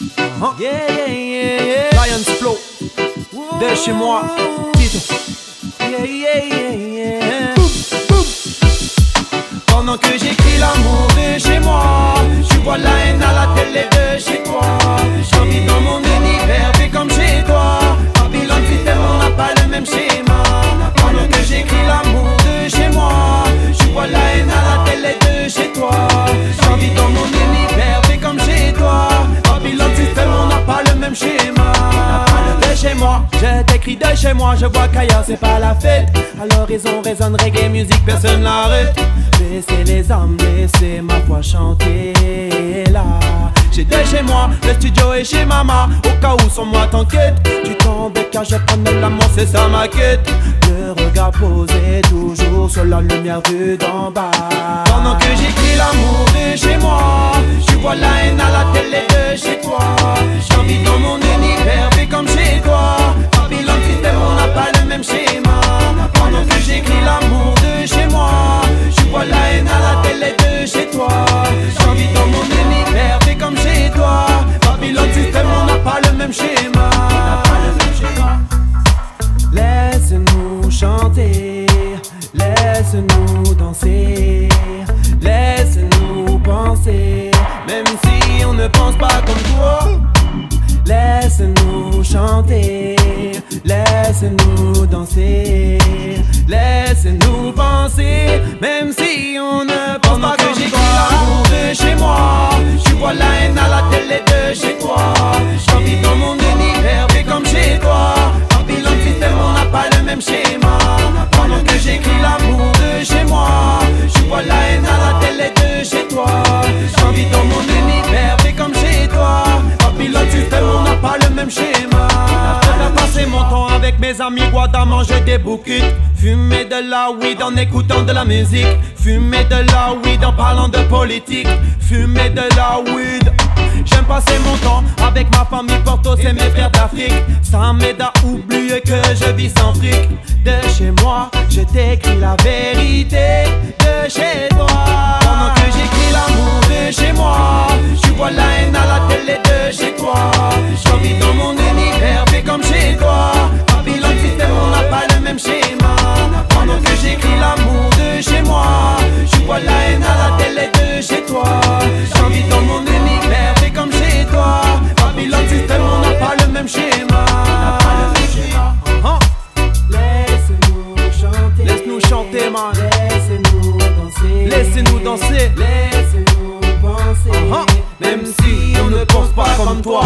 Uh-huh. Yeah, yeah, yeah, yeah. Lions Flow, de chez moi, Tito. Yeah, yeah, yeah, yeah. Pendant que j'écris l'amour de chez moi, je vois la haine chez moi, je t'écris de chez moi, je vois qu'ailleurs c'est pas la fête. Ils ont résonne reggae musique, personne n'arrête. Laissez les âmes, laissez ma voix chanter là. J'ai de chez moi, le studio est chez maman. Au cas où sans moi t'inquiète, tu tombes car je prends de l'amour, c'est ça ma quête. Le regard posé toujours sur la lumière vue d'en bas. Pendant que j'écris l'amour de chez moi, je vois la haine à la télé laisse-nous danser, laisse-nous penser, même si on ne pense pas comme toi. Laisse-nous chanter, laisse-nous danser, mes amis Guada manger des bouquets. Fumer de la weed en écoutant de la musique. Fumer de la weed en parlant de politique. Fumer de la weed. J'aime passer mon temps avec ma famille Porto, c'est mes frères d'Afrique. Ça m'aide à oublier que je vis sans fric. De chez moi, je t'écris la vérité. Chanter. Laisse-nous chanter, man. Laisse-nous danser. Laissez-nous danser. Laisse-nous penser. Même si on ne pense pas comme toi.